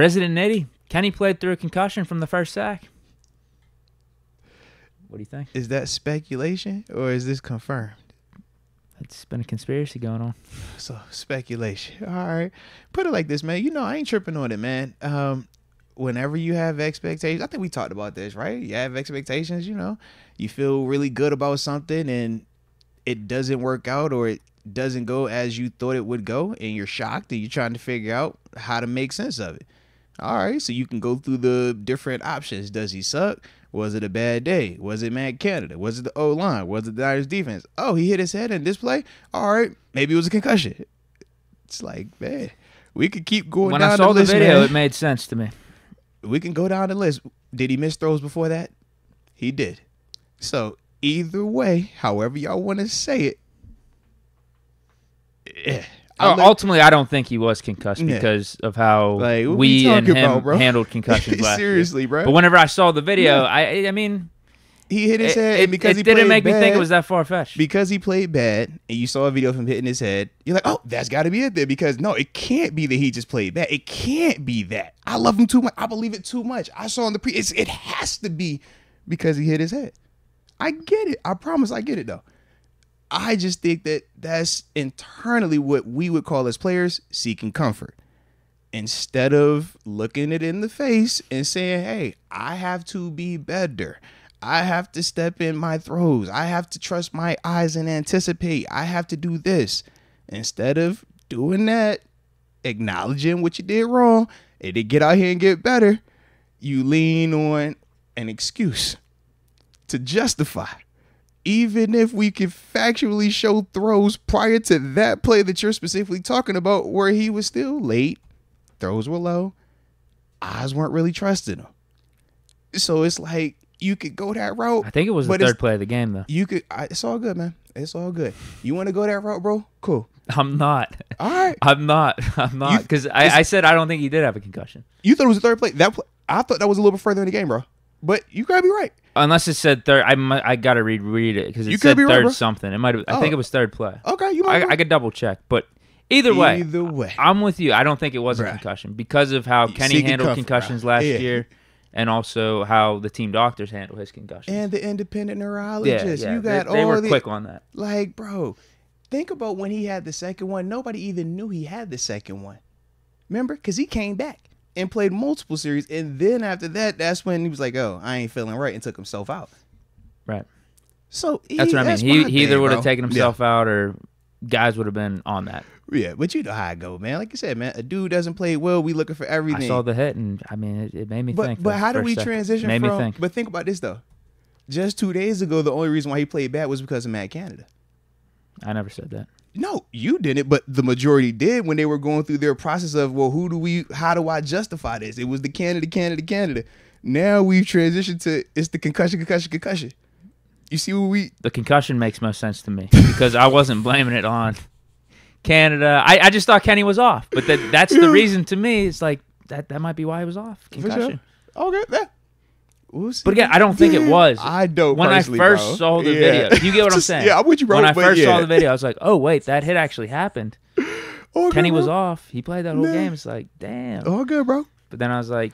President Nitty, Kenny played through a concussion from the first sack. What do you think? Is that speculation or is this confirmed? It's been a conspiracy going on. So speculation. All right. Put it like this, man. You know, I ain't tripping on it, man. Um, whenever you have expectations, I think we talked about this, right? You have expectations, you know, you feel really good about something and it doesn't work out or it doesn't go as you thought it would go and you're shocked and you're trying to figure out how to make sense of it. All right, so you can go through the different options. Does he suck? Was it a bad day? Was it Matt Canada? Was it the O line? Was it the Niners defense? Oh, he hit his head in this play. All right, maybe it was a concussion. It's like, man, we could keep going When down I saw the list, video, man. it made sense to me. we can go down the list. Did he miss throws before that? He did. So either way, however y'all want to say it, yeah. I'll Uh, ultimately, I don't think he was concussed Yeah. because of how Like, we and him about, handled concussions seriously, bro. But whenever I saw the video, Yeah. I I mean, he hit his it, head and because it he didn't make me think it was that far fetched. because he played bad and you saw a video of him hitting his head, you're like, oh, that's got to be it there. Because no, it can't be that he just played bad. It can't be that. I love him too much. I believe it too much. I saw in the pre. It's, it has to be because he hit his head. I get it. I promise. I get it though. I just think that that's internally what we would call as players seeking comfort. Instead of looking it in the face and saying, hey, I have to be better. I have to step in my throws. I have to trust my eyes and anticipate. I have to do this. Instead of doing that, acknowledging what you did wrong, and to get out here and get better, you lean on an excuse to justify. Even if we can factually show throws prior to that play that you're specifically talking about, where he was still late, throws were low, eyes weren't really trusting him. So it's like you could go that route. I think it was the third play of the game, though. You could. I, it's all good, man. It's all good. You want to go that route, bro? Cool. I'm not. All right. I'm not. I'm not because I, I said I don't think he did have a concussion, You thought it was the third play. That play, I thought that was a little bit further in the game, bro. But you gotta be right. Unless it said third. I might, I gotta read read it because it You could said be right, third bro. something. It might. have I think Oh. it was third play. Okay, you might. I, I could double check, but either way, Either way. I'm with you. I don't think it was a Bruh. concussion because of how Kenny handled comfort, concussions bruh. last Yeah. year, and also how the team doctors handle his concussions. and the independent yeah, neurologist. yeah, You they- got they, all were the quick on that. like, bro. Think about when he had the second one. Nobody even knew he had the second one. Remember? Because he came back and played multiple series, and then after that, that's when he was like, "Oh, I ain't feeling right," and took himself out. Right. So he- That's what I mean. He, he either would have taken Yeah. himself out or guys would have been on that. Yeah, but you know how I go, man. Like you said, man, a dude doesn't play well. We looking for everything. I saw the hit, and I mean, it, it made me but think. but how do we second. transition Made from? me think. But think about this though. Just two days ago, the only reason why he played bad was because of Matt Canada. I never said that. No, you didn't, but the majority did when they were going through their process of, well, who do we, how do I justify this? It was the Canada, Canada, Canada. Now we've transitioned to it's the concussion, concussion, concussion. You see what we? The concussion makes most sense to me because I wasn't blaming it on Canada. I, I just thought Kenny was off, but that that's the reason to me. It's like that that might be why he was off. Concussion. Okay, yeah. We'll. But again, I don't think it was. I don't. when I first bro. saw the Yeah. video, you get what I'm saying? Yeah, I'm with you, bro. When I first yeah. saw the video, I was like, "Oh wait, that hit actually happened." Okay, Kenny was off. He played that whole Nah. game. It's like, damn. All good, bro. But then I was like,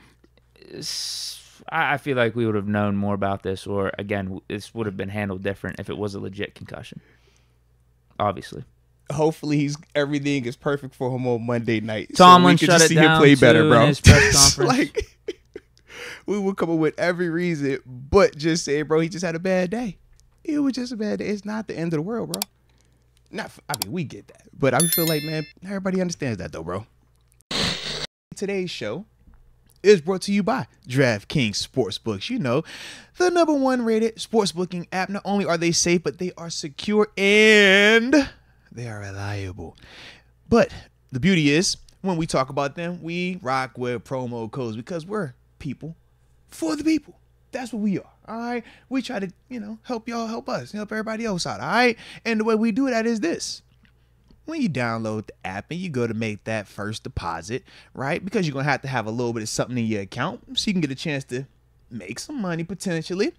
I feel like we would have known more about this, or again, this would have been handled different if it was a legit concussion. Obviously, Hopefully, he's everything is perfect for him on Monday night. Tomlin so we shut can just it see down, him play better, bro. in his press conference. like we would come up with every reason, but just say, bro, he just had a bad day. It was just a bad day. It's not the end of the world, bro. Not, I mean, we get that, but I feel like, man, everybody understands that, though, bro. Today's show is brought to you by DraftKings Sportsbooks. You know, the number one rated sportsbooking app. Not only are they safe, but they are secure and they are reliable. But the beauty is, when we talk about them, we rock with promo codes because we're people for the people. That's what we are. All right. We try to, you know, help y'all help us, help everybody else out. All right. And the way we do that is this when you download the app and you go to make that first deposit, right? Because you're to have to have a little bit of something in your account so you can get a chance to make some money potentially.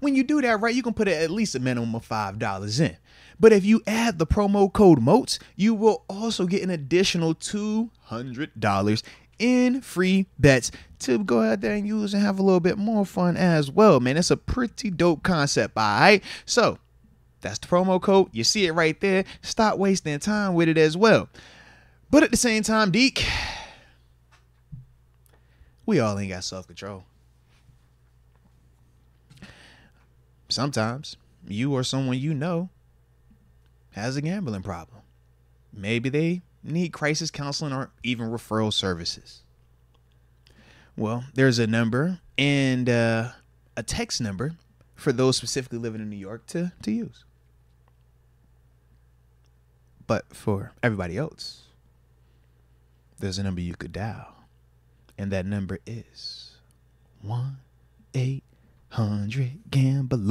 When you do that, right, you can put at least a minimum of $5 in. But if you add the promo code MOATS, you will also get an additional $200 in free bets to go out there and use and have a little bit more fun as well, man. It's a pretty dope concept, all right? So that's the promo code. You see it right there. Stop wasting time with it as well. But at the same time, Deke, we all ain't got self control. Sometimes you or someone you know has a gambling problem. Maybe they need crisis counseling or even referral services. Well, there's a number and uh, a text number for those specifically living in New York to, to use. But for everybody else, there's a number you could dial. And that number is 1 800 Gambler.